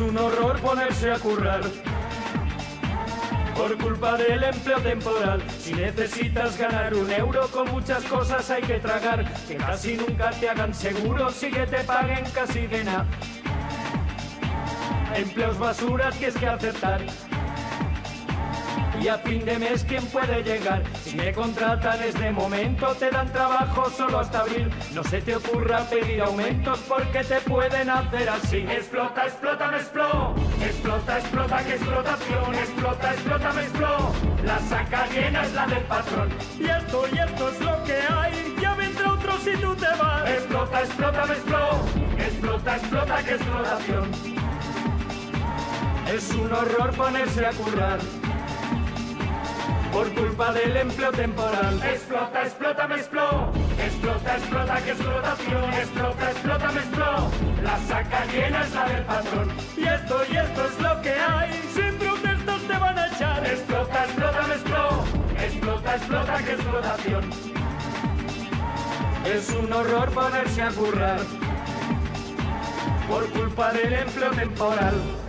un horror ponerse a currar. Por culpa del empleo temporal, si necesitas ganar un euro, con muchas cosas hay que tragar. Que casi nunca te hagan seguro, si que te paguen casi de nada. Empleos basuras que es que aceptar. Y a fin de mes, ¿quién puede llegar? Si me contratan es de momento, te dan trabajo solo hasta abril. No se te ocurra pedir aumentos porque te pueden hacer así. Explota, explota, me explota. Explota, explota, que explotación. Explota, explota, me explota. La saca llena es la del patrón. Y esto, y esto es lo que hay. Ya vendrá otro si tú te vas. Explota, explota, me explota. Explota, explota, que explotación. Es un horror ponerse a currar por culpa del empleo temporal. Explota, explota, me explota. Explota, explota, que explotación. Explota, explota, me explota. La saca llena es la del patrón. Y esto, y esto es lo que hay. Sin protestas te van a echar. Explota, explota, me explota. Explota, explota, que explotación. Es un horror ponerse a currar por culpa del empleo temporal.